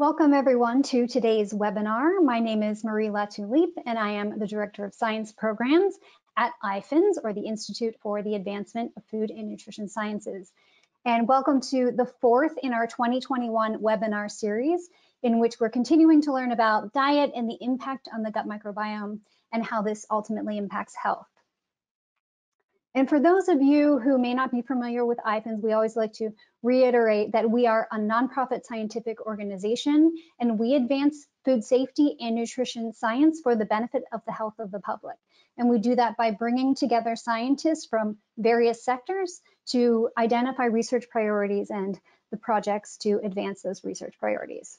Welcome everyone to today's webinar. My name is Marie Latulippe and I am the Director of Science Programs at IAFNS or the Institute for the Advancement of Food and Nutrition Sciences. And welcome to the fourth in our 2021 webinar series in which we're continuing to learn about diet and the impact on the gut microbiome and how this ultimately impacts health. And for those of you who may not be familiar with IAFNS, we always like to reiterate that we are a nonprofit scientific organization and we advance food safety and nutrition science for the benefit of the health of the public. And we do that by bringing together scientists from various sectors to identify research priorities and the projects to advance those research priorities.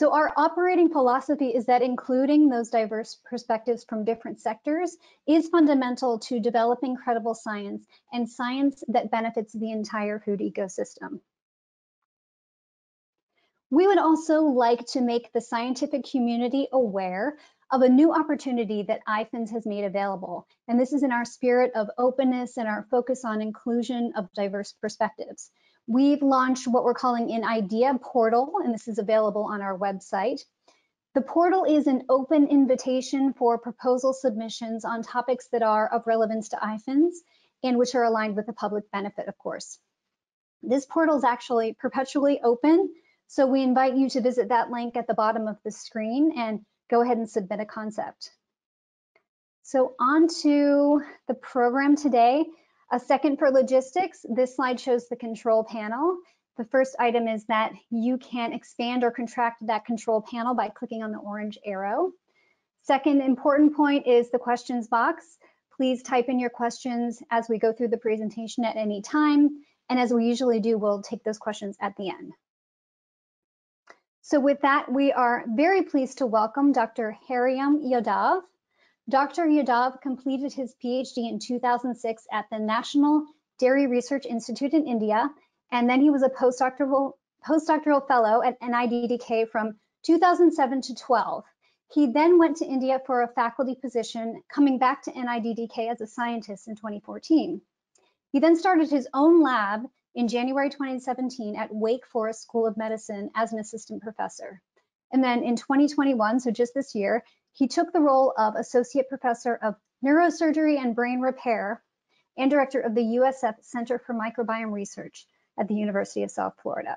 So our operating philosophy is that including those diverse perspectives from different sectors is fundamental to developing credible science and science that benefits the entire food ecosystem. We would also like to make the scientific community aware of a new opportunity that IAFNS has made available. And this is in our spirit of openness and our focus on inclusion of diverse perspectives. We've launched what we're calling an idea portal, and this is available on our website. The portal is an open invitation for proposal submissions on topics that are of relevance to IAFNS and which are aligned with the public benefit, of course. This portal is actually perpetually open, so we invite you to visit that link at the bottom of the screen and go ahead and submit a concept. So on to the program today. A second for logistics, this slide shows the control panel. The first item is that you can expand or contract that control panel by clicking on the orange arrow. Second important point is the questions box. Please type in your questions as we go through the presentation at any time. And as we usually do, we'll take those questions at the end. So with that, we are very pleased to welcome Dr. Hariom Yadav. Dr. Yadav completed his PhD in 2006 at the National Dairy Research Institute in India, and then he was a postdoctoral, postdoctoral fellow at NIDDK from 2007 to 12. He then went to India for a faculty position, coming back to NIDDK as a scientist in 2014. He then started his own lab in January 2017 at Wake Forest School of Medicine as an assistant professor. And then in 2021, so just this year, he took the role of Associate Professor of Neurosurgery and Brain Repair and Director of the USF Center for Microbiome Research at the University of South Florida.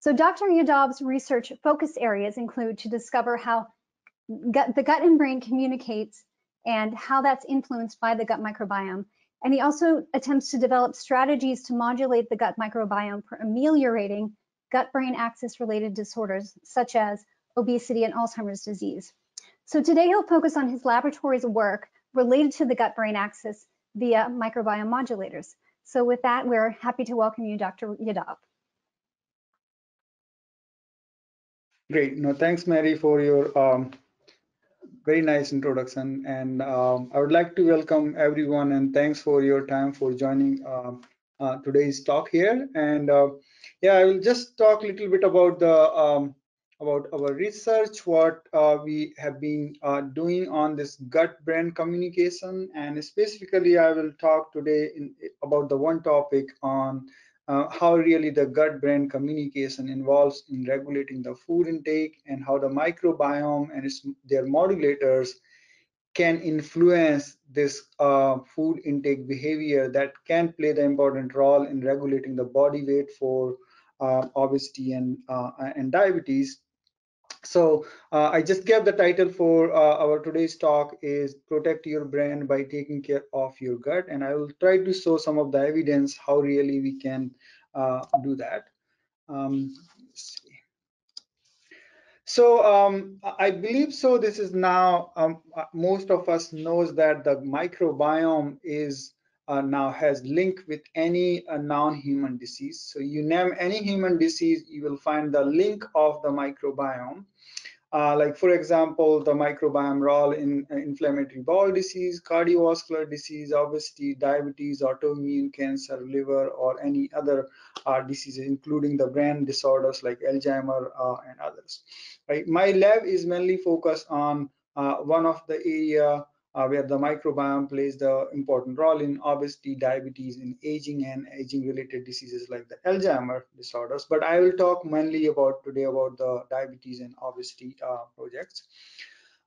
So Dr. Yadav's research focus areas include to discover how gut, the gut and brain communicates and how that's influenced by the gut microbiome. And he also attempts to develop strategies to modulate the gut microbiome for ameliorating gut-brain axis related disorders such as obesity, and Alzheimer's disease. So today he'll focus on his laboratory's work related to the gut-brain axis via microbiome modulators. So with that, we're happy to welcome you, Dr. Yadav. Great. No, thanks, Mary, for your um, very nice introduction. And um, I would like to welcome everyone and thanks for your time for joining um, uh, today's talk here. And uh, yeah, I will just talk a little bit about the um, about our research, what uh, we have been uh, doing on this gut-brain communication, and specifically I will talk today in, about the one topic on uh, how really the gut-brain communication involves in regulating the food intake and how the microbiome and its, their modulators can influence this uh, food intake behavior that can play the important role in regulating the body weight for uh, obesity and uh, and diabetes so uh, I just gave the title for uh, our today's talk is protect your brain by taking care of your gut and I will try to show some of the evidence how really we can uh, do that. Um, so um, I believe so this is now um, uh, most of us knows that the microbiome is uh, now has link with any uh, non-human disease. So you name any human disease, you will find the link of the microbiome. Uh, like for example, the microbiome role in uh, inflammatory bowel disease, cardiovascular disease, obesity, diabetes, autoimmune cancer, liver, or any other uh, diseases, including the brain disorders like Alzheimer uh, and others. Right. My lab is mainly focused on one of the area uh, where the microbiome plays the important role in obesity, diabetes, in aging and aging-related diseases like the Alzheimer disorders. But I will talk mainly about today about the diabetes and obesity uh, projects.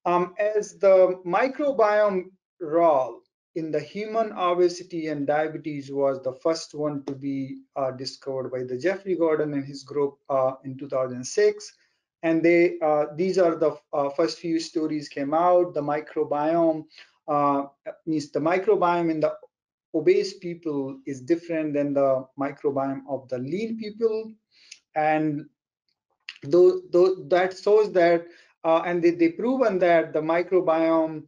Um, as the microbiome role in the human obesity and diabetes was the first one to be uh, discovered by the Jeffrey Gordon and his group uh, in 2006 and they uh, these are the uh, first few stories came out the microbiome uh, means the microbiome in the obese people is different than the microbiome of the lean people. And though, though that shows that and they, they proven that the microbiome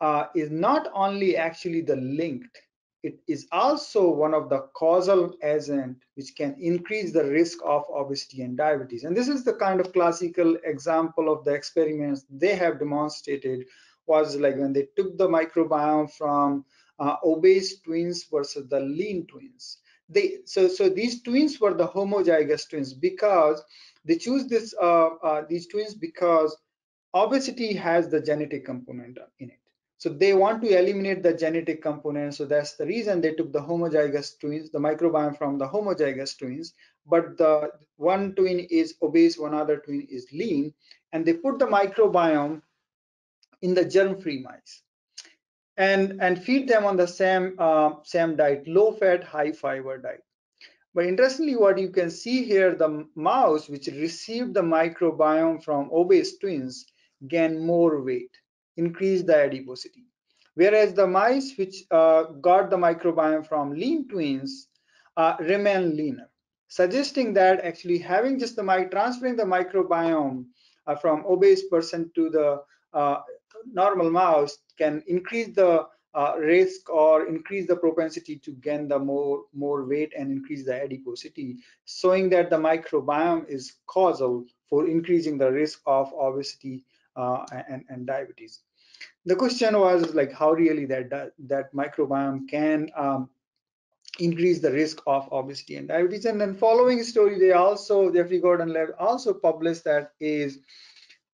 uh, is not only actually the linked it is also one of the causal agent which can increase the risk of obesity and diabetes. And this is the kind of classical example of the experiments they have demonstrated was like when they took the microbiome from uh, obese twins versus the lean twins. They so so these twins were the homozygous twins because they choose this uh, uh, these twins because obesity has the genetic component in it so they want to eliminate the genetic component. So that's the reason they took the homozygous twins, the microbiome from the homozygous twins. But the one twin is obese, one other twin is lean, and they put the microbiome in the germ-free mice and and feed them on the same uh, same diet, low-fat, high-fiber diet. But interestingly, what you can see here, the mouse which received the microbiome from obese twins gain more weight increase the adiposity. Whereas the mice which uh, got the microbiome from lean twins uh, remain leaner, suggesting that actually having just the transferring the microbiome uh, from obese person to the uh, normal mouse can increase the uh, risk or increase the propensity to gain the more more weight and increase the adiposity showing that the microbiome is causal for increasing the risk of obesity and, and diabetes. The question was like how really that that microbiome can um, increase the risk of obesity and diabetes. And then following story, they also Jeffrey Gordon Lab also published that is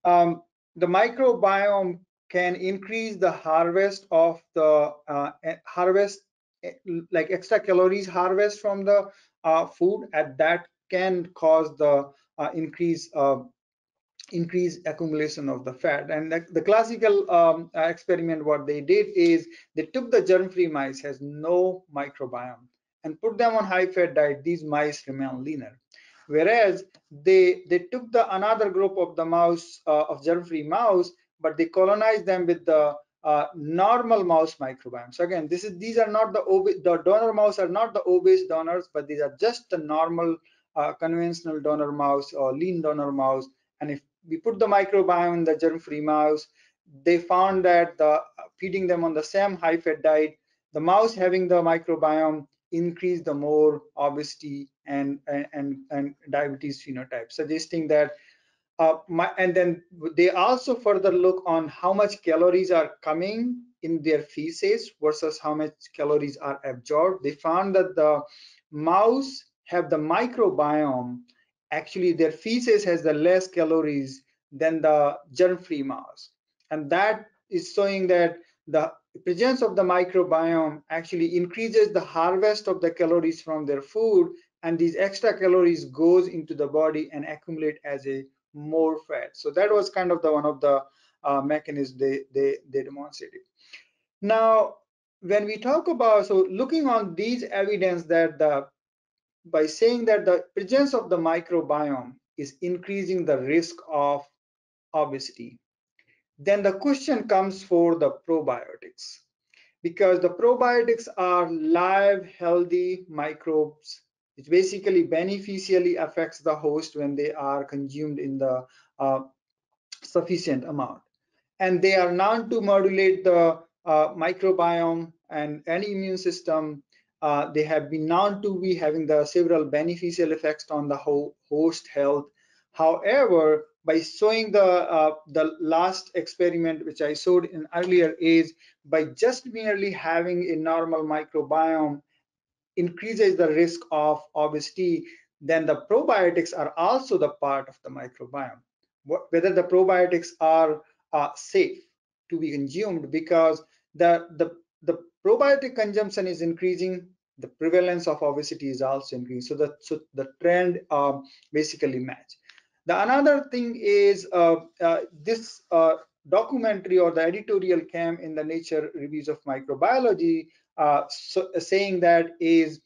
um, the microbiome can increase the harvest of the uh, harvest like extra calories harvest from the uh, food and that can cause the uh, increase increase accumulation of the fat. And the, the classical um, uh, experiment what they did is they took the germ-free mice has no microbiome and put them on high fat diet. These mice remain leaner. Whereas they they took the another group of the mouse uh, of germ-free mouse but they colonized them with the uh, normal mouse microbiome. So again this is these are not the obese the donor mouse are not the obese donors but these are just the normal uh, conventional donor mouse or lean donor mouse. And if we put the microbiome in the germ-free mouse. They found that the feeding them on the same high-fat diet, the mouse having the microbiome increased the more obesity and and and diabetes phenotype, suggesting that uh, my, and then they also further look on how much calories are coming in their feces versus how much calories are absorbed. They found that the mouse have the microbiome actually their feces has the less calories than the germ-free mouse and that is showing that the presence of the microbiome actually increases the harvest of the calories from their food and these extra calories goes into the body and accumulate as a more fat. So that was kind of the one of the uh, mechanisms they, they they demonstrated. Now when we talk about so looking on these evidence that the by saying that the presence of the microbiome is increasing the risk of obesity. Then the question comes for the probiotics because the probiotics are live healthy microbes which basically beneficially affects the host when they are consumed in the uh, sufficient amount and they are known to modulate the uh, microbiome and any immune system uh, they have been known to be having the several beneficial effects on the whole host health. However, by showing the uh, the last experiment which I showed in earlier is by just merely having a normal microbiome increases the risk of obesity, then the probiotics are also the part of the microbiome. Whether the probiotics are uh, safe to be consumed because the, the, the probiotic consumption is increasing, the prevalence of obesity is also increasing. So the, so the trend um, basically match. The another thing is uh, uh, this uh, documentary or the editorial came in the Nature Reviews of Microbiology uh, so, saying that is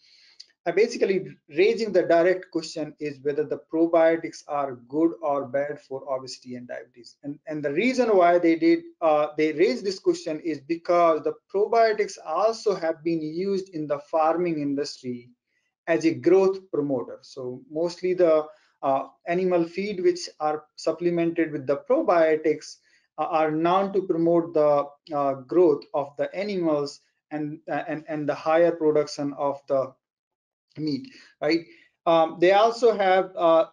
basically raising the direct question is whether the probiotics are good or bad for obesity and diabetes. And and the reason why they did uh, they raised this question is because the probiotics also have been used in the farming industry as a growth promoter. So mostly the uh, animal feed which are supplemented with the probiotics uh, are known to promote the uh, growth of the animals and uh, and and the higher production of the meat, right? Um, they also have uh,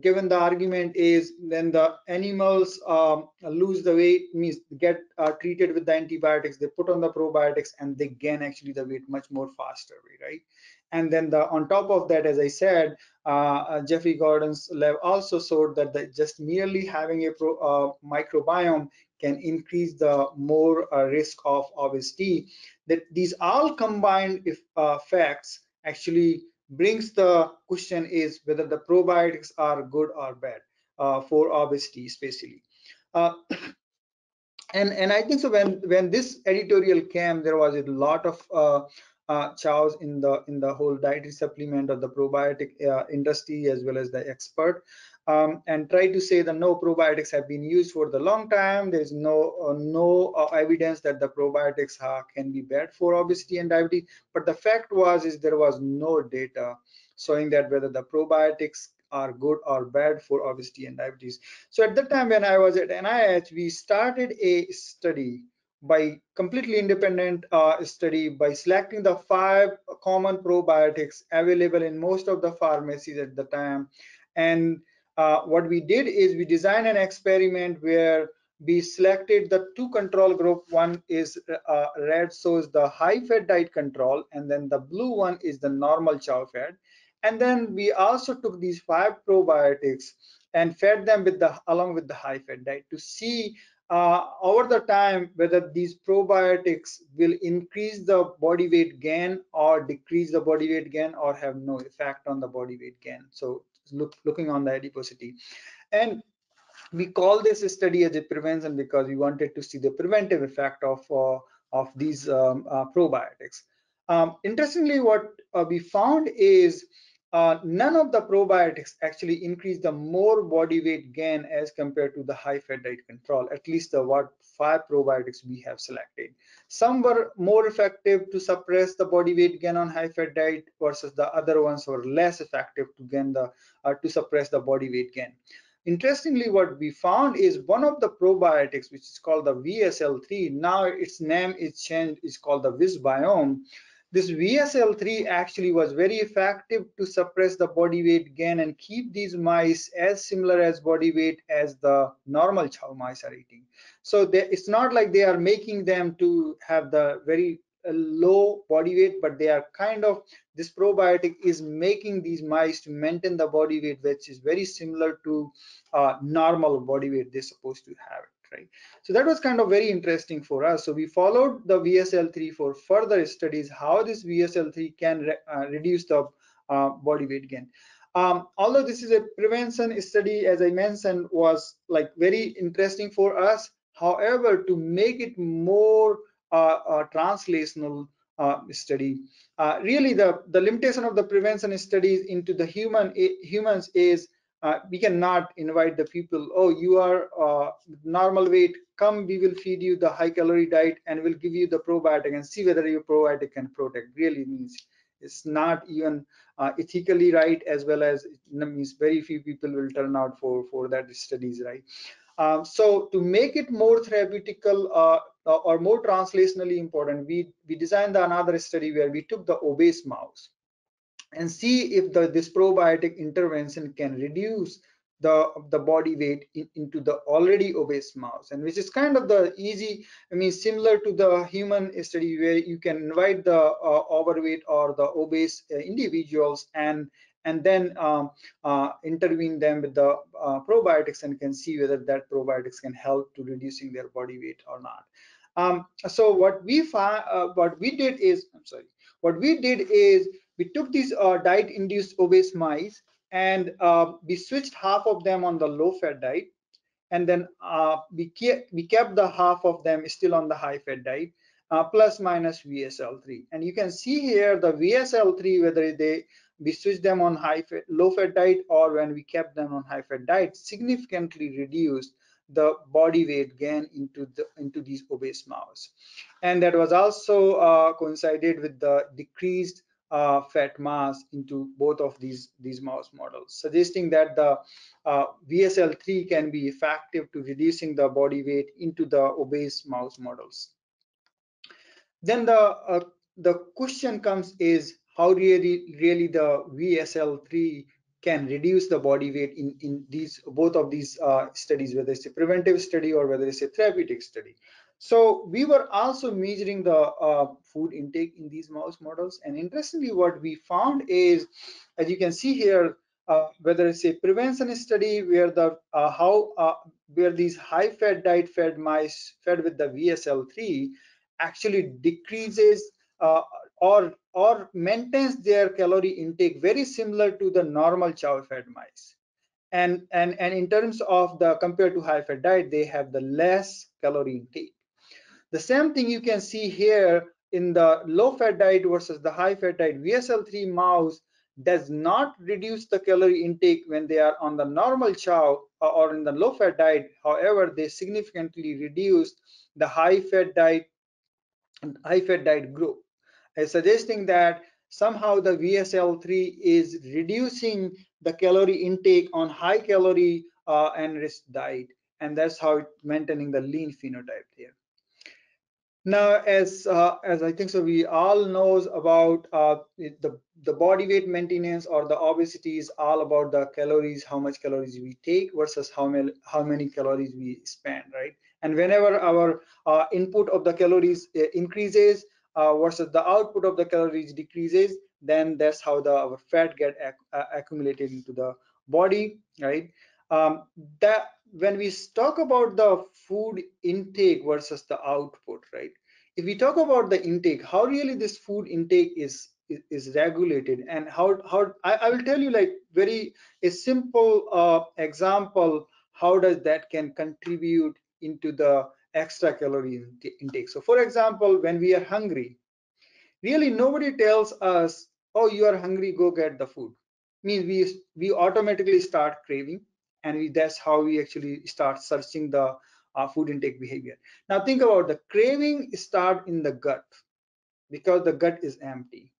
given the argument is when the animals um, lose the weight means get uh, treated with the antibiotics they put on the probiotics and they gain actually the weight much more faster right and then the on top of that as i said uh, uh jeffrey gordon's lab also showed that the, just merely having a pro, uh, microbiome can increase the more uh, risk of obesity that these all combined if, facts actually brings the question is whether the probiotics are good or bad uh, for obesity especially. Uh, and and i think so when when this editorial came there was a lot of uh, uh, chows in the in the whole dietary supplement or the probiotic uh, industry as well as the expert um, and try to say that no probiotics have been used for the long time. There is no uh, no uh, evidence that the probiotics uh, can be bad for obesity and diabetes. But the fact was is there was no data showing that whether the probiotics are good or bad for obesity and diabetes. So at the time when I was at NIH, we started a study by completely independent uh, study by selecting the five common probiotics available in most of the pharmacies at the time and uh, what we did is we designed an experiment where we selected the two control group. One is uh, red is the high fat diet control and then the blue one is the normal chow fat and then we also took these five probiotics and fed them with the along with the high fat diet to see uh, over the time whether these probiotics will increase the body weight gain or decrease the body weight gain or have no effect on the body weight gain. So look, looking on the adiposity. And we call this study as a prevention because we wanted to see the preventive effect of, uh, of these um, uh, probiotics. Um, interestingly, what uh, we found is uh, none of the probiotics actually increase the more body weight gain as compared to the high fat diet control, at least the what five probiotics we have selected. Some were more effective to suppress the body weight gain on high fat diet versus the other ones were less effective to gain the uh, to suppress the body weight gain. Interestingly, what we found is one of the probiotics, which is called the VSL3, now its name is changed, is called the Visbiome this VSL3 actually was very effective to suppress the body weight gain and keep these mice as similar as body weight as the normal chow mice are eating. So they, it's not like they are making them to have the very uh, low body weight, but they are kind of, this probiotic is making these mice to maintain the body weight, which is very similar to uh, normal body weight they're supposed to have right? So that was kind of very interesting for us. So we followed the VSL3 for further studies, how this VSL3 can re uh, reduce the uh, body weight gain. Um, although this is a prevention study, as I mentioned, was like very interesting for us. However, to make it more uh, uh translational uh, study, uh, really the, the limitation of the prevention studies into the human humans is uh, we cannot invite the people oh you are uh, normal weight. Come we will feed you the high calorie diet and we'll give you the probiotic and see whether your probiotic can protect. Really means it's not even uh, ethically right as well as means very few people will turn out for for that studies right? Um, so to make it more therapeutical uh, or more translationally important we we designed another study where we took the obese mouse and see if the this probiotic intervention can reduce the the body weight in, into the already obese mouse and which is kind of the easy i mean similar to the human study where you can invite the uh, overweight or the obese uh, individuals and and then um, uh, intervene them with the uh, probiotics and can see whether that probiotics can help to reducing their body weight or not. Um, so what we uh, what we did is, I'm sorry, what we did is we took these uh, diet-induced obese mice and uh, we switched half of them on the low-fat diet, and then uh, we kept we kept the half of them still on the high-fat diet, uh, plus minus VSL3. And you can see here the VSL3 whether they we switched them on high fat, low fat diet or when we kept them on high fat diet significantly reduced the body weight gain into the into these obese mouse and that was also uh, coincided with the decreased uh, fat mass into both of these these mouse models suggesting that the uh, VSL3 can be effective to reducing the body weight into the obese mouse models. Then the uh, the question comes is how really really the VSL3 can reduce the body weight in in these both of these uh, studies whether it's a preventive study or whether it's a therapeutic study so we were also measuring the uh, food intake in these mouse models. And interestingly what we found is as you can see here uh, whether it's a prevention study where the uh, how uh, where these high fat diet fed mice fed with the VSL3 actually decreases uh, or or maintains their calorie intake very similar to the normal chow fed mice. And and and in terms of the compared to high fat diet they have the less calorie intake the same thing you can see here in the low fat diet versus the high fat diet vsl3 mouse does not reduce the calorie intake when they are on the normal chow or in the low fat diet however they significantly reduce the high fat diet high fat diet group, uh, suggesting that somehow the VSL3 is reducing the calorie intake on high calorie uh, and rich diet, and that's how it's maintaining the lean phenotype here. Now, as uh, as I think so, we all knows about uh, the the body weight maintenance or the obesity is all about the calories, how much calories we take versus how many how many calories we spend, right? And whenever our uh, input of the calories uh, increases uh, versus the output of the calories decreases, then that's how the our fat get uh, accumulated into the body, right? Um, that when we talk about the food intake versus the output, right? If we talk about the intake, how really this food intake is is, regulated, and how how I, I, will tell you like very a simple uh, example how does that can contribute into the extra calorie intake. So for example, when we are hungry, really nobody tells us, oh, you are hungry, go get the food. Means we, we automatically start craving and we, that's how we actually start searching the uh, food intake behavior. Now think about the craving start in the gut because the gut is empty.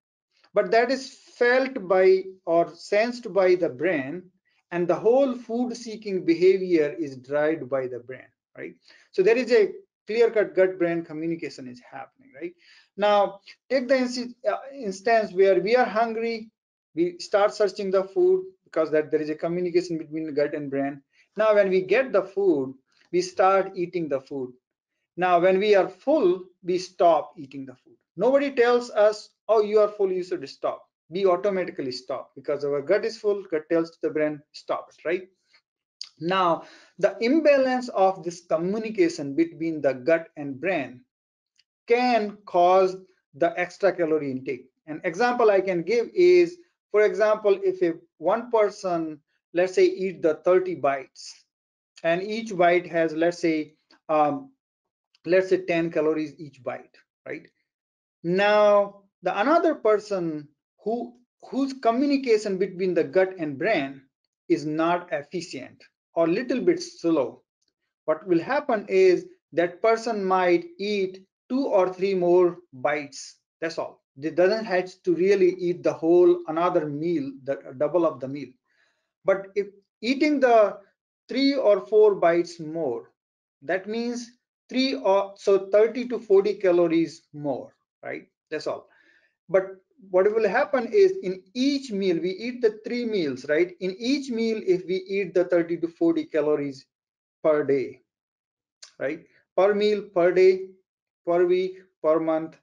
But that is felt by or sensed by the brain and the whole food seeking behavior is driven by the brain right? So there is a clear-cut gut-brain communication is happening, right? Now, take the uh, instance where we are hungry, we start searching the food because that there is a communication between the gut and brain. Now, when we get the food, we start eating the food. Now, when we are full, we stop eating the food. Nobody tells us, oh, you are full, you should stop. We automatically stop because our gut is full, gut tells the brain, stop it, right? Now, the imbalance of this communication between the gut and brain can cause the extra calorie intake. An example I can give is, for example, if a one person, let's say, eat the 30 bites, and each bite has, let's say, um, let's say 10 calories each bite, right? Now, the another person who whose communication between the gut and brain is not efficient or little bit slow, what will happen is that person might eat two or three more bites. That's all. It doesn't have to really eat the whole another meal, the double of the meal. But if eating the three or four bites more, that means three or so 30 to 40 calories more, right? That's all. But what will happen is in each meal we eat the three meals right? In each meal if we eat the 30 to 40 calories per day right? Per meal per day per week per month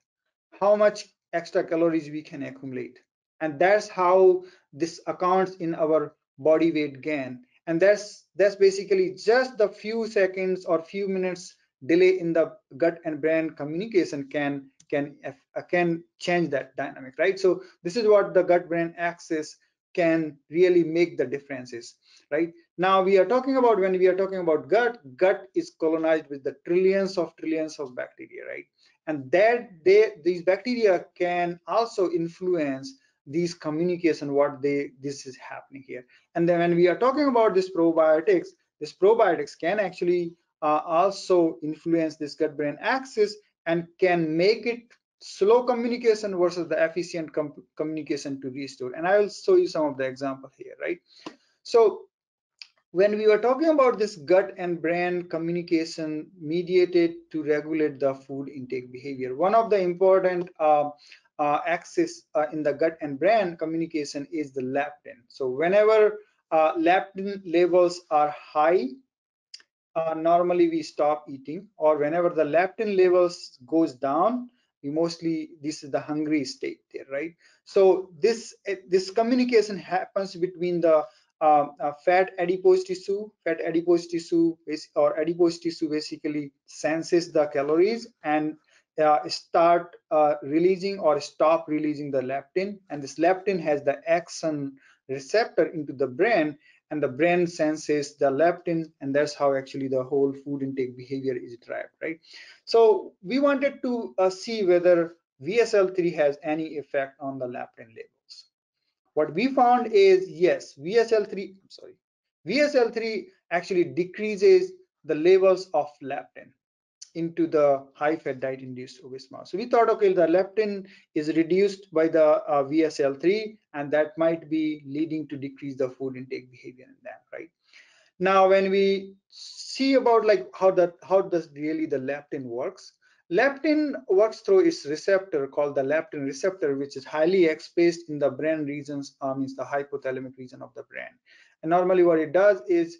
how much extra calories we can accumulate. And that's how this accounts in our body weight gain and that's that's basically just the few seconds or few minutes delay in the gut and brain communication can can uh, can change that dynamic right? So this is what the gut brain axis can really make the differences right? Now we are talking about when we are talking about gut gut is colonized with the trillions of trillions of bacteria right? And that they these bacteria can also influence these communication what they this is happening here. And then when we are talking about this probiotics this probiotics can actually uh, also influence this gut brain axis and can make it slow communication versus the efficient com communication to restore. And i will show you some of the example here right? So when we were talking about this gut and brain communication mediated to regulate the food intake behavior one of the important uh, uh, axis uh, in the gut and brain communication is the leptin. So whenever uh, leptin levels are high uh, normally we stop eating or whenever the leptin levels goes down we mostly this is the hungry state there right? So this eh, this communication happens between the uh, uh, fat adipose tissue fat adipose tissue is, or adipose tissue basically senses the calories and uh, start uh, releasing or stop releasing the leptin. And this leptin has the axon receptor into the brain and the brain senses the leptin and that's how actually the whole food intake behavior is derived right? So we wanted to uh, see whether vsl3 has any effect on the leptin levels. What we found is yes vsl3 i'm sorry vsl3 actually decreases the levels of leptin into the high fat diet induced mouse. So we thought, okay, the leptin is reduced by the uh, VSL3 and that might be leading to decrease the food intake behavior in them, right? Now, when we see about like how that how does really the leptin works, leptin works through its receptor called the leptin receptor, which is highly expressed in the brain regions, uh, means the hypothalamic region of the brain. And normally what it does is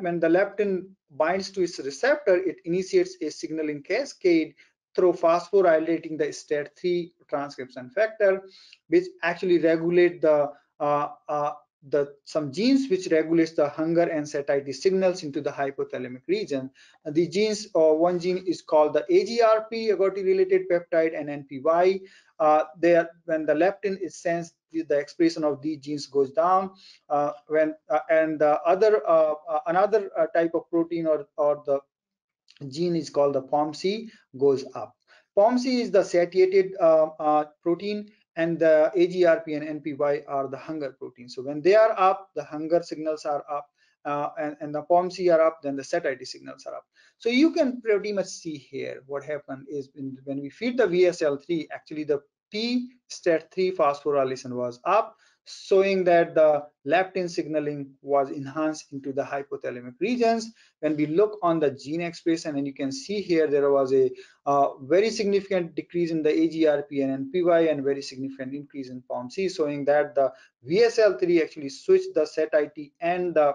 when the leptin binds to its receptor, it initiates a signaling cascade through phosphorylating the STAT3 transcription factor, which actually regulate the uh, uh, the some genes which regulates the hunger and satiety signals into the hypothalamic region. And the genes, uh, one gene is called the AGRP, agouti-related peptide, and NPY. Uh, there, when the leptin is sensed, the expression of these genes goes down. Uh, when uh, and the other uh, uh, another type of protein or or the gene is called the POMC goes up. POMC is the satiated protein and the AGRP and NPY are the hunger proteins. So when they are up, the hunger signals are up, uh, and, and the POMC are up, then the satiety signals are up. So you can pretty much see here what happened is when, when we feed the VSL3, actually the P STAT3 phosphorylation was up, showing that the leptin signaling was enhanced into the hypothalamic regions. When we look on the gene expression, and you can see here there was a uh, very significant decrease in the AGRP and NPY and very significant increase in POMC, showing that the VSL3 actually switched the satiety and the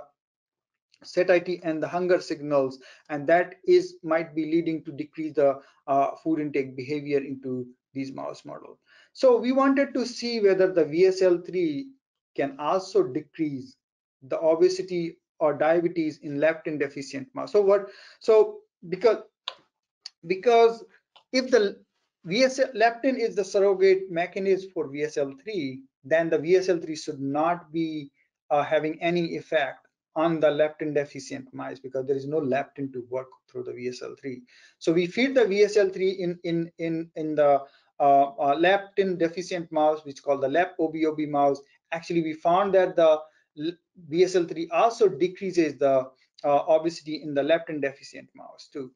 satiety and the hunger signals and that is might be leading to decrease the uh, food intake behavior into these mouse model. So we wanted to see whether the VSL3 can also decrease the obesity or diabetes in leptin deficient mouse. So what? So because because if the VSL leptin is the surrogate mechanism for VSL3, then the VSL3 should not be uh, having any effect on the leptin deficient mice because there is no leptin to work through the VSL3. So we feed the VSL3 in in in in the leptin deficient mouse, which is called the LEP-OBOB mouse, actually we found that the VSL3 also decreases the uh, obesity in the leptin deficient mouse too.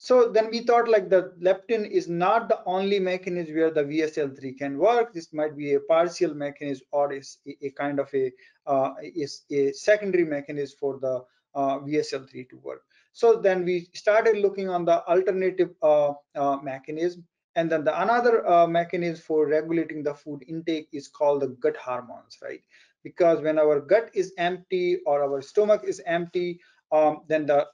So then we thought like the leptin is not the only mechanism where the VSL3 can work. This might be a partial mechanism or is a, kind of a uh, is a secondary mechanism for the uh, VSL3 to work. So then we started looking on the alternative uh, uh mechanism and then the another uh, mechanism for regulating the food intake is called the gut hormones, right? Because when our gut is empty or our stomach is empty, um, then the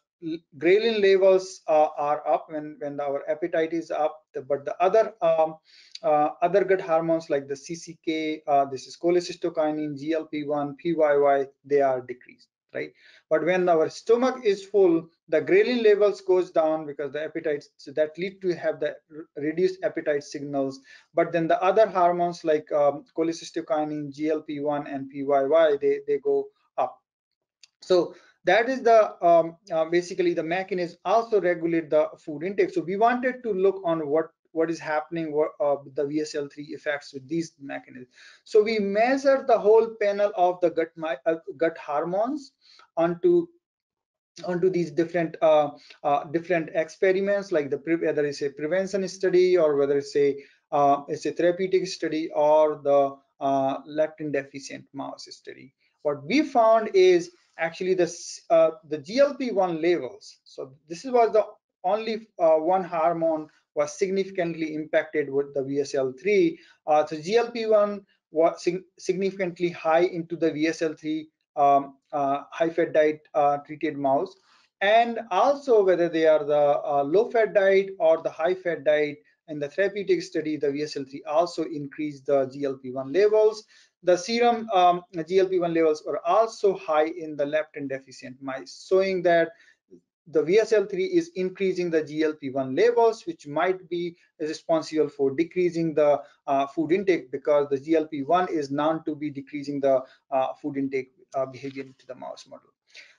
ghrelin levels uh, are up when when our appetite is up but the other um, uh, other gut hormones like the cck uh, this is cholecystokinin glp1 pyy they are decreased right? But when our stomach is full, the ghrelin levels goes down because the appetite, so that lead to have the reduced appetite signals. But then the other hormones like um, cholecystokinin, GLP-1 and PYY, they, they go up. So that is the um, uh, basically the mechanism also regulate the food intake. So we wanted to look on what what is happening uh, the VSL3 effects with these mechanisms. So we measure the whole panel of the gut, uh, gut hormones onto onto these different uh, uh, different experiments like the whether it's a prevention study or whether it's a uh, it's a therapeutic study or the uh, leptin deficient mouse study what we found is actually the uh, the GLP-1 levels so this was the only one hormone was significantly impacted with the VSL3. Uh, so GLP-1 was sig significantly high into the VSL3 um, uh, high-fat diet uh, treated mouse, and also whether they are the uh, low-fat diet or the high-fat diet. In the therapeutic study, the VSL3 also increased the GLP-1 levels. The serum um, GLP-1 levels were also high in the leptin deficient mice, showing that the VSL3 is increasing the GLP-1 levels, which might be responsible for decreasing the uh, food intake because the GLP-1 is known to be decreasing the uh, food intake uh, behavior into the mouse model.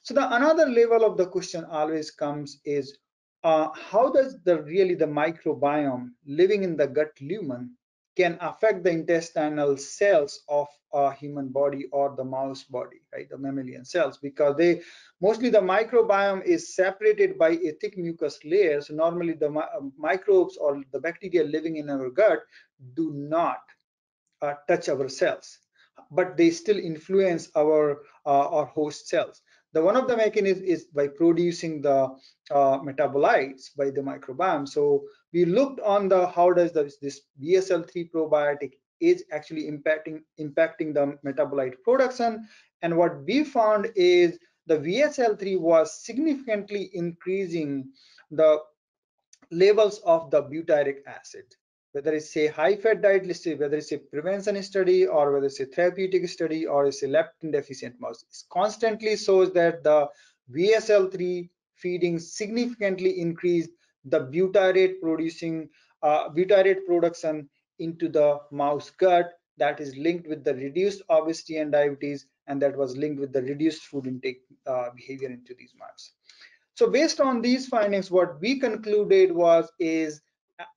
So the another level of the question always comes is uh, how does the really the microbiome living in the gut lumen can affect the intestinal cells of a human body or the mouse body, right? The mammalian cells, because they mostly the microbiome is separated by a thick mucus layer. So normally the microbes or the bacteria living in our gut do not uh, touch our cells, but they still influence our uh, our host cells. The one of the mechanism is by producing the uh, metabolites by the microbiome. So we looked on the how does this, this VSL3 probiotic is actually impacting impacting the metabolite production. And what we found is the VSL3 was significantly increasing the levels of the butyric acid whether it's a high fat diet listed, whether it's a prevention study or whether it's a therapeutic study or it's a leptin deficient mouse, it constantly shows that the VSL3 feeding significantly increased the butyrate producing uh, butyrate production into the mouse gut that is linked with the reduced obesity and diabetes and that was linked with the reduced food intake uh, behavior into these mice. So based on these findings, what we concluded was is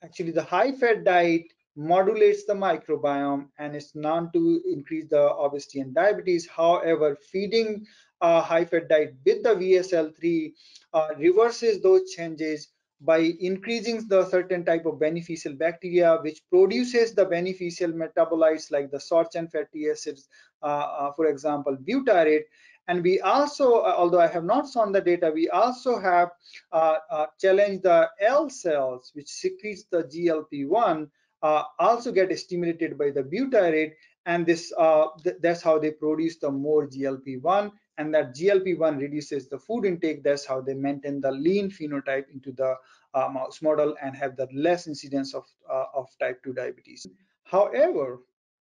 actually the high fat diet modulates the microbiome and it's known to increase the obesity and diabetes. However, feeding a high fat diet with the VSL3 uh, reverses those changes by increasing the certain type of beneficial bacteria which produces the beneficial metabolites like the short chain fatty acids, uh, uh, for example, butyrate, and we also, uh, although I have not shown the data, we also have uh, uh, challenged the L cells, which secretes the GLP-1, uh, also get stimulated by the butyrate, and this uh, th that's how they produce the more GLP-1, and that GLP-1 reduces the food intake. That's how they maintain the lean phenotype into the uh, mouse model and have the less incidence of of type 2 diabetes. However,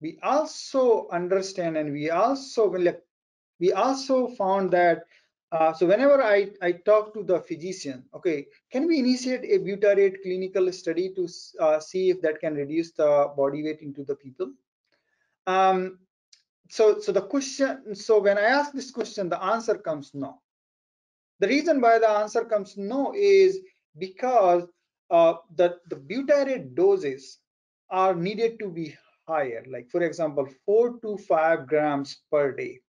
we also understand and we also will we also found that uh, so whenever I, I talk to the physician, okay, can we initiate a butyrate clinical study to uh, see if that can reduce the body weight into the people? Um, so, so the question, so when I ask this question, the answer comes no. The reason why the answer comes no is because uh, the, the butyrate doses are needed to be higher, like for example, four to five grams per day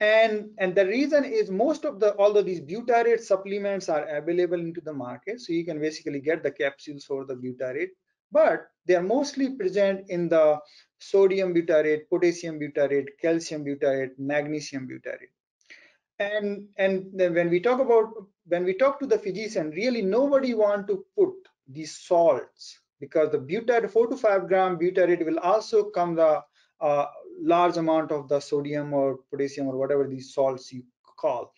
and and the reason is most of the although these butyrate supplements are available into the market. So you can basically get the capsules for the butyrate. But they are mostly present in the sodium butyrate potassium butyrate calcium butyrate magnesium butyrate. And and then when we talk about when we talk to the physician really nobody want to put these salts because the butyrate 4 to 5 gram butyrate will also come the uh, large amount of the sodium or potassium or whatever these salts you call.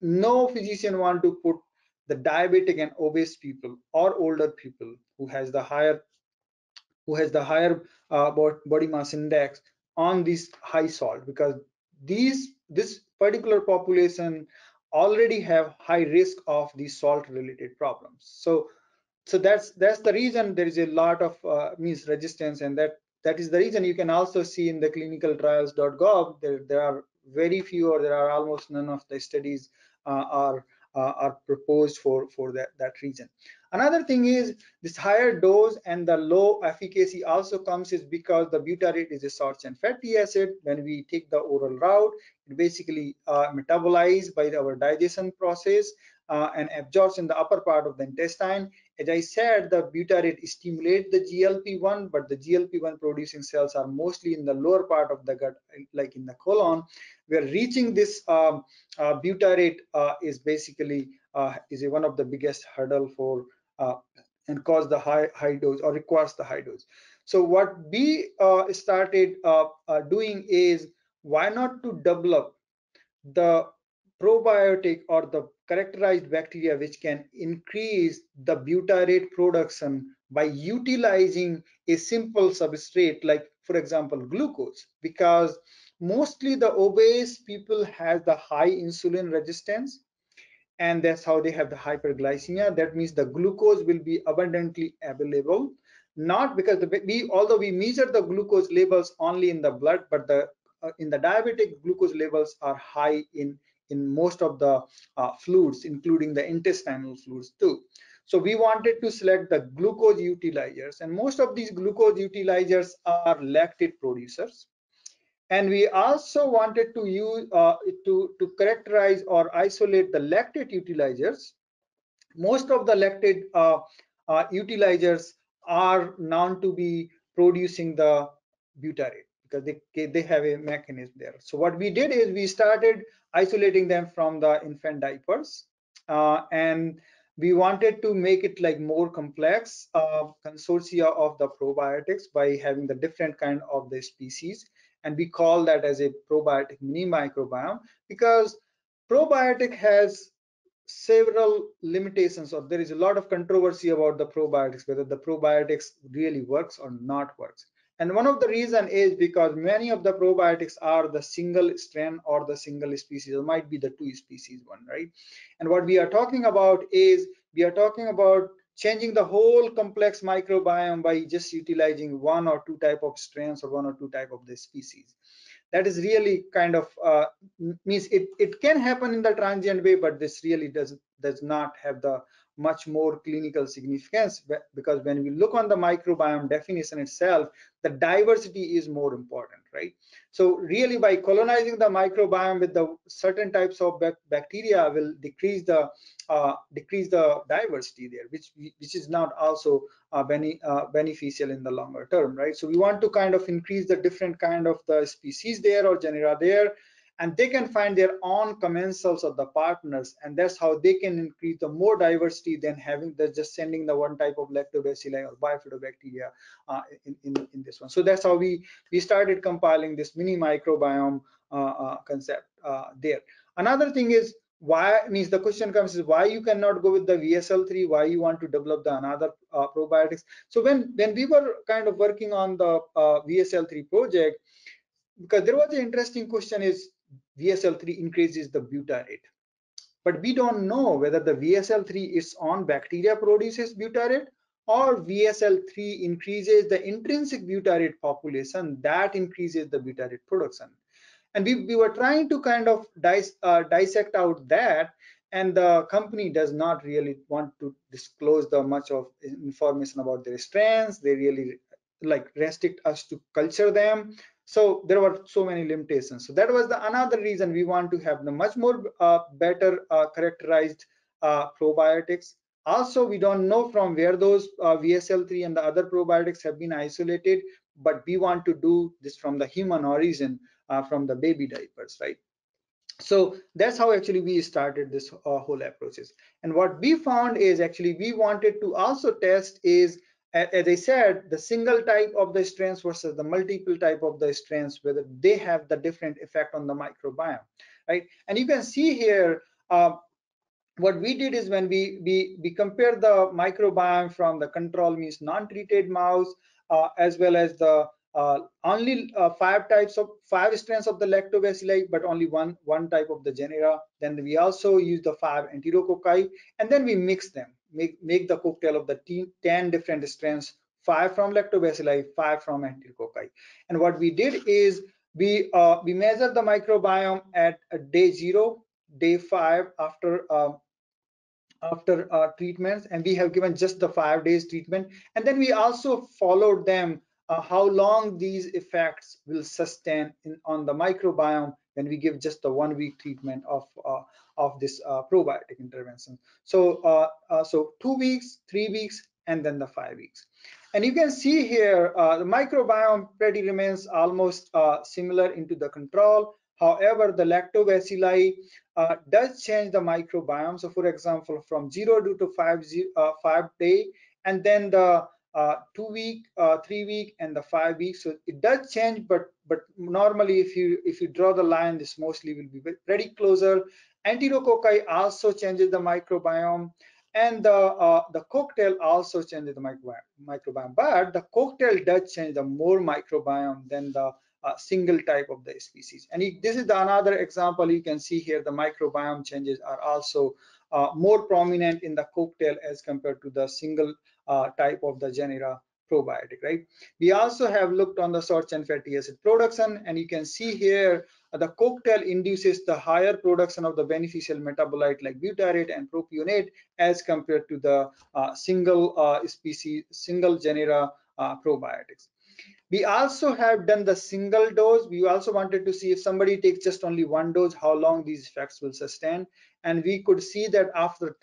No physician want to put the diabetic and obese people or older people who has the higher who has the higher uh, body mass index on this high salt because these this particular population already have high risk of these salt related problems so so that's that's the reason there is a lot of uh, means resistance and that that is the reason you can also see in the clinicaltrials.gov there, there are very few or there are almost none of the studies uh, are uh, are proposed for for that that region another thing is this higher dose and the low efficacy also comes is because the butyrate is a short chain fatty acid. When we take the oral route it basically uh, metabolized by our digestion process uh, and absorbs in the upper part of the intestine as I said, the butyrate stimulate the GLP-1, but the GLP-1 producing cells are mostly in the lower part of the gut, like in the colon. Where reaching this um, uh, butyrate uh, is basically uh, is one of the biggest hurdle for uh, and cause the high high dose or requires the high dose. So what we uh, started uh, doing is why not to develop the probiotic or the characterized bacteria which can increase the butyrate production by utilizing a simple substrate like for example glucose. Because mostly the obese people has the high insulin resistance and that's how they have the hyperglycemia. That means the glucose will be abundantly available. Not because the, we although we measure the glucose levels only in the blood but the uh, in the diabetic glucose levels are high in in most of the uh, fluids, including the intestinal fluids too. So we wanted to select the glucose utilizers and most of these glucose utilizers are lactate producers. And we also wanted to use uh, to, to characterize or isolate the lactate utilizers. Most of the lactate uh, uh, utilizers are known to be producing the butyrate because they, they have a mechanism there. So what we did is we started isolating them from the infant diapers uh, and we wanted to make it like more complex uh, consortia of the probiotics by having the different kind of the species and we call that as a probiotic mini microbiome because probiotic has several limitations or there is a lot of controversy about the probiotics whether the probiotics really works or not works and one of the reason is because many of the probiotics are the single strain or the single species, or might be the two species one, right? And what we are talking about is we are talking about changing the whole complex microbiome by just utilizing one or two type of strains or one or two type of the species. That is really kind of uh, means it, it can happen in the transient way, but this really does does not have the much more clinical significance because when we look on the microbiome definition itself, the diversity is more important, right? So really by colonizing the microbiome with the certain types of bacteria will decrease the uh, decrease the diversity there, which which is not also uh, bene uh, beneficial in the longer term, right? So we want to kind of increase the different kind of the species there or genera there and they can find their own commensals of the partners and that's how they can increase the more diversity than having the just sending the one type of lactobacilli or bifidobacteria uh, in, in, in, this one. So that's how we we started compiling this mini microbiome uh, uh, concept uh, there. Another thing is why means the question comes is why you cannot go with the vsl3 why you want to develop the another uh, probiotics. So when when we were kind of working on the uh, vsl3 project because there was an interesting question is VSL3 increases the butyrate. But we don't know whether the VSL3 is on bacteria produces butyrate or VSL3 increases the intrinsic butyrate population that increases the butyrate production. And we, we were trying to kind of dis, uh, dissect out that and the company does not really want to disclose the much of information about their strains. They really like restrict us to culture them so there were so many limitations. So that was the another reason we want to have the much more uh, better uh, characterized uh, probiotics. Also we don't know from where those uh, vsl3 and the other probiotics have been isolated but we want to do this from the human origin uh, from the baby diapers right? So that's how actually we started this uh, whole approaches. And what we found is actually we wanted to also test is as I said, the single type of the strains versus the multiple type of the strains, whether they have the different effect on the microbiome, right? And you can see here, uh, what we did is when we, we, we compare the microbiome from the control means non-treated mouse, uh, as well as the uh, only uh, five types of five strains of the lactobacilli, but only one one type of the genera. Then we also use the five enterococci, and then we mix them, make make the cocktail of the 10 different strains, five from lactobacilli, five from enterococci. And what we did is we uh, we measured the microbiome at day zero, day five after uh, after uh, treatments and we have given just the five days treatment and then we also followed them uh, how long these effects will sustain in, on the microbiome when we give just the one week treatment of uh, of this uh, probiotic intervention so uh, uh, so two weeks three weeks and then the five weeks and you can see here the microbiome pretty remains almost similar into the control However, the lactobacilli uh, does change the microbiome. So, for example, from zero due to five, uh, five day, and then the uh, two week, uh, three week, and the five weeks. So it does change, but but normally, if you if you draw the line, this mostly will be pretty closer. Enterococci also changes the microbiome, and the uh, the cocktail also changes the microbiome. But the cocktail does change the more microbiome than the uh, single type of the species. And this is the another example you can see here. The microbiome changes are also uh, more prominent in the cocktail as compared to the single uh, type of the genera probiotic, right? We also have looked on the short chain fatty acid production, and you can see here the cocktail induces the higher production of the beneficial metabolite like butyrate and propionate as compared to the uh, single uh, species, single genera uh, probiotics. We also have done the single dose. We also wanted to see if somebody takes just only one dose, how long these effects will sustain. And we could see that after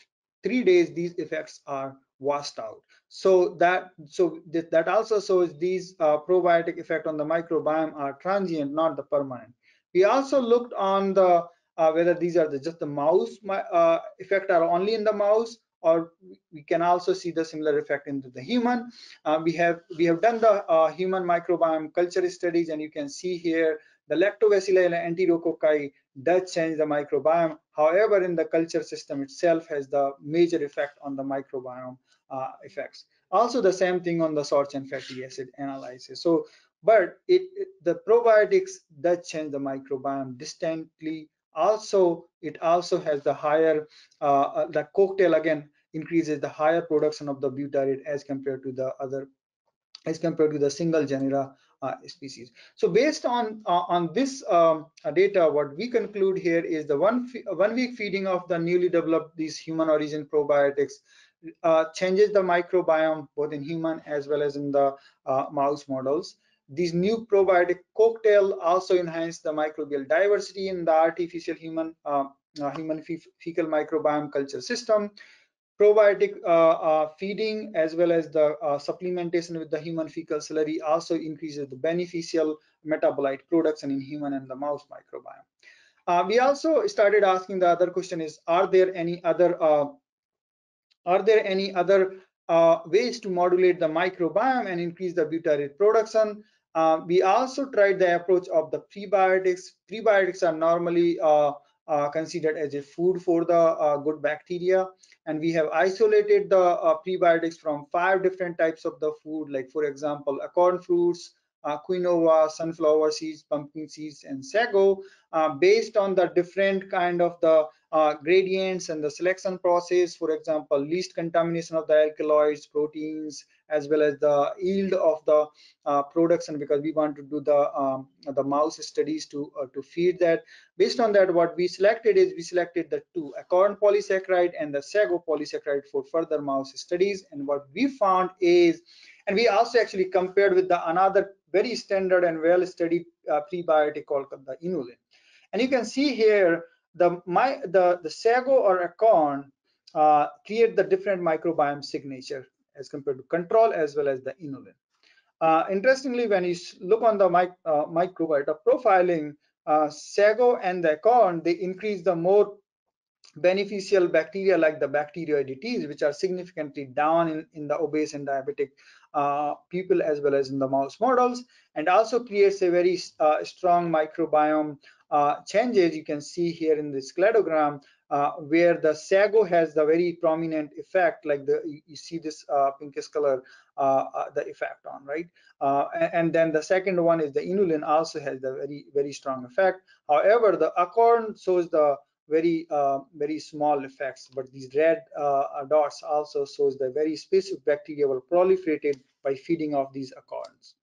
three days, these effects are washed out. So that so that also shows these uh, probiotic effect on the microbiome are transient, not the permanent. We also looked on the uh, whether these are the, just the mouse uh, effect are only in the mouse or we can also see the similar effect into the human. Uh, we have we have done the uh, human microbiome culture studies, and you can see here the lactobacilli and enterococci does change the microbiome. However, in the culture system itself has the major effect on the microbiome uh, effects. Also, the same thing on the short chain fatty acid analysis. So, but it, it the probiotics does change the microbiome distinctly also it also has the higher uh, uh, the cocktail again increases the higher production of the butyrate as compared to the other as compared to the single genera uh, species. So based on uh, on this um, uh, data, what we conclude here is the one one week feeding of the newly developed these human origin probiotics uh, changes the microbiome both in human as well as in the mouse models. These new probiotic cocktail also enhance the microbial diversity in the artificial human uh, uh, human fecal microbiome culture system. Probiotic uh, uh feeding as well as the uh, supplementation with the human fecal slurry also increases the beneficial metabolite production in human and the mouse microbiome. Uh, we also started asking the other question is, are there any other are there any other uh, ways to modulate the microbiome and increase the butyrate production. Uh, we also tried the approach of the prebiotics. Prebiotics are normally uh, uh, considered as a food for the uh, good bacteria. And we have isolated the uh, prebiotics from five different types of the food, like for example, acorn fruits, uh, quinoa, sunflower seeds, pumpkin seeds, and sago, based on the different kind of the gradients and the selection process, for example, least contamination of the alkaloids, proteins, as well as the yield of the uh, production because we want to do the um, the mouse studies to uh, to feed that. Based on that, what we selected is we selected the two acorn polysaccharide and the sago polysaccharide for further mouse studies. And what we found is, and we also actually compared with the another very standard and well-studied uh, prebiotic called the inulin. And you can see here the my the the sago or acorn uh, create the different microbiome signature as compared to control as well as the inulin. Uh, interestingly, when you look on the mic, uh, microbiota profiling, uh, sago and the acorn, they increase the more beneficial bacteria like the bacteroidetes, which are significantly down in, in the obese and diabetic uh, people as well as in the mouse models, and also creates a very uh, strong microbiome uh, changes you can see here in this cladogram uh, where the sago has the very prominent effect like the you see this uh, pinkish color uh, uh, the effect on right? Uh, and then the second one is the inulin also has the very very strong effect. However the acorn shows the very very small effects but these red dots also shows the very specific bacteria were proliferated by feeding of these acorns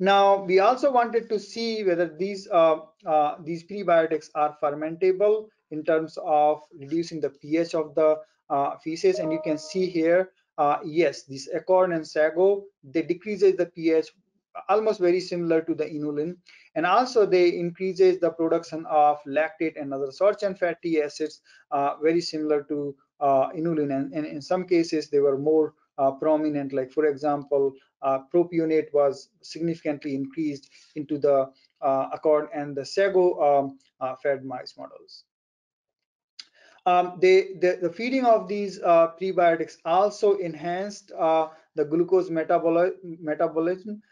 now, we also wanted to see whether these uh, uh, these prebiotics are fermentable in terms of reducing the pH of the uh, feces. And you can see here, uh, yes, this acorn and sago, they decreases the pH almost very similar to the inulin. And also they increases the production of lactate and other short chain fatty acids, uh, very similar to uh, inulin. And, and in some cases, they were more uh, prominent like for example uh, propionate was significantly increased into the acorn and the sago um, fed mice models um, they, the, the, feeding of these uh, prebiotics also enhanced uh, the glucose metabolo metabolism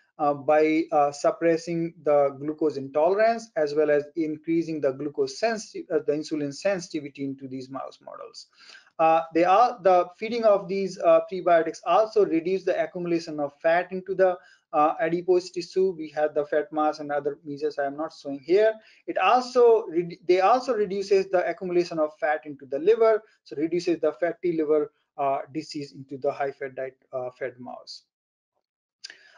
by suppressing the glucose intolerance as well as increasing the glucose sensitive, the insulin sensitivity into these mouse models. Uh, they are the feeding of these uh, prebiotics also reduce the accumulation of fat into the uh, adipose tissue. We have the fat mass and other measures I am not showing here. It also they also reduces the accumulation of fat into the liver, so reduces the fatty liver uh, disease into the high fat diet uh, fed mouse.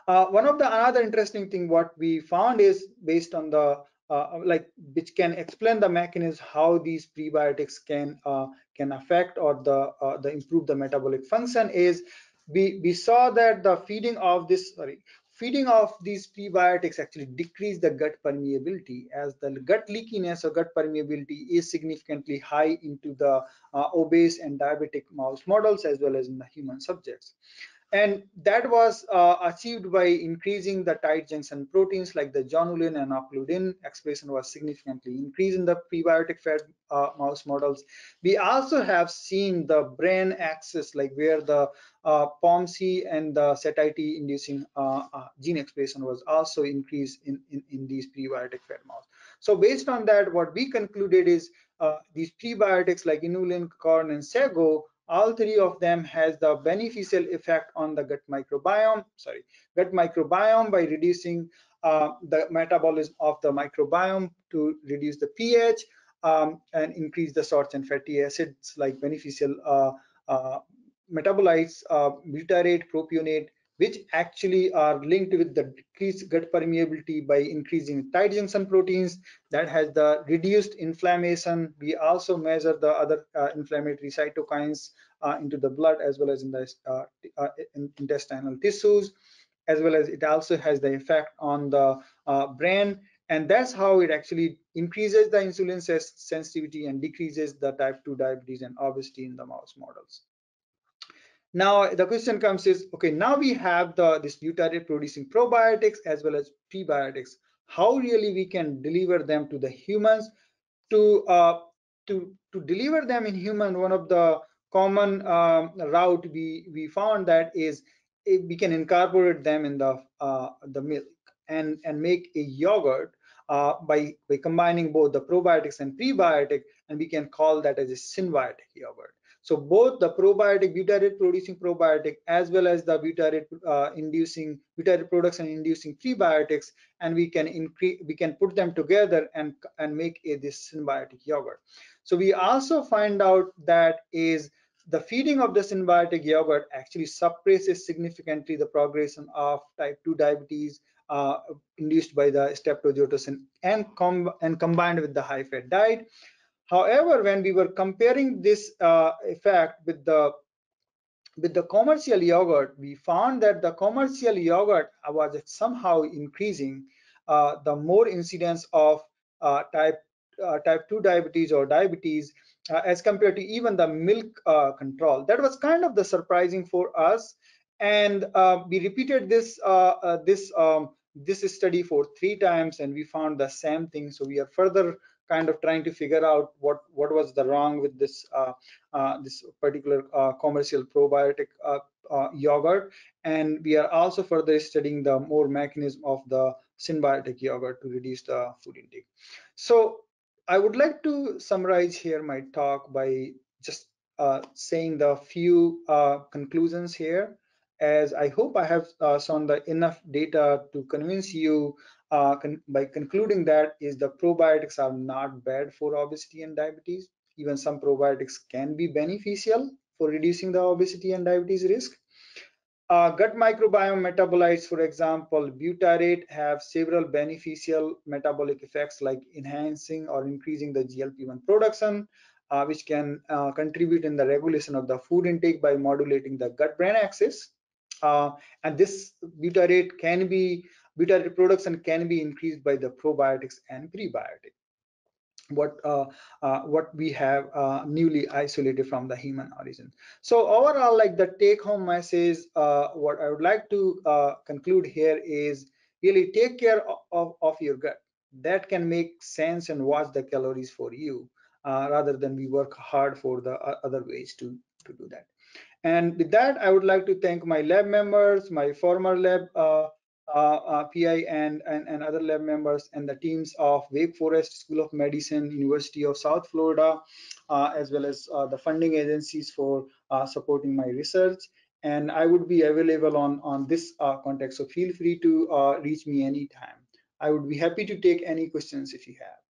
Uh, one of the another interesting thing what we found is based on the uh, like which can explain the mechanism how these prebiotics can uh, can affect or the the improve the metabolic function is we we saw that the feeding of this sorry feeding of these prebiotics actually decrease the gut permeability. As the gut leakiness or gut permeability is significantly high into the uh, obese and diabetic mouse models as well as in the human subjects and that was uh, achieved by increasing the tight junction proteins like the zonulin and occludin expression was significantly increased in the prebiotic fed uh, mouse models. We also have seen the brain axis like where the uh, POMC and the satiety inducing uh, uh, gene expression was also increased in, in, in these prebiotic fed mouse. So based on that, what we concluded is uh, these prebiotics like inulin, corn, and sago all three of them has the beneficial effect on the gut microbiome sorry gut microbiome by reducing uh, the metabolism of the microbiome to reduce the ph um, and increase the short chain fatty acids like beneficial uh, uh, metabolites uh, butyrate propionate which actually are linked with the decreased gut permeability by increasing tight junction proteins that has the reduced inflammation. We also measure the other uh, inflammatory cytokines uh, into the blood as well as in the uh, uh intestinal tissues, as well as it also has the effect on the uh, brain. And that's how it actually increases the insulin sensitivity and decreases the type 2 diabetes and obesity in the mouse models. Now the question comes is, okay, now we have the this butyrate producing probiotics as well as prebiotics. How really we can deliver them to the humans? To uh, to to deliver them in human, one of the common um, route we we found that is we can incorporate them in the uh, the milk and and make a yogurt uh, by by combining both the probiotics and prebiotic, and we can call that as a synbiotic yogurt. So both the probiotic butyrate producing probiotic as well as the butyrate uh, inducing butyrate production inducing prebiotics, and we can increase we can put them together and and make a this synbiotic yogurt. So we also find out that is the feeding of the synbiotic yogurt actually suppresses significantly the progression of type 2 diabetes uh, induced by the streptozotocin and, com and combined with the high fat diet However, when we were comparing this uh, effect with the with the commercial yogurt, we found that the commercial yogurt was somehow increasing uh, the more incidence of uh, type uh, type 2 diabetes or diabetes uh, as compared to even the milk uh, control. That was kind of the surprising for us, and we repeated this this um, this study for three times, and we found the same thing. So we are further kind of trying to figure out what what was the wrong with this uh, uh, this particular uh, commercial probiotic uh, yogurt. And we are also further studying the more mechanism of the synbiotic yogurt to reduce the food intake. So I would like to summarize here my talk by just uh, saying the few uh, conclusions here as I hope I have uh, shown the enough data to convince you uh, con by concluding that is the probiotics are not bad for obesity and diabetes. Even some probiotics can be beneficial for reducing the obesity and diabetes risk. Uh, gut microbiome metabolites, for example, butyrate have several beneficial metabolic effects like enhancing or increasing the GLP-1 production, uh, which can uh, contribute in the regulation of the food intake by modulating the gut-brain axis. Uh, and this butyrate can be, butyrate production can be increased by the probiotics and prebiotics what uh, uh, what we have uh, newly isolated from the human origin. So overall like the take home message uh, what i would like to uh, conclude here is really take care of, of, of, your gut. That can make sense and watch the calories for you uh, rather than we work hard for the other ways to to do that. And with that i would like to thank my lab members my former lab Uh, uh, PI and, and, and other lab members and the teams of Wake Forest School of Medicine, University of South Florida, uh, as well as uh, the funding agencies for uh, supporting my research. And I would be available on, on this contact. So feel free to reach me anytime. I would be happy to take any questions if you have.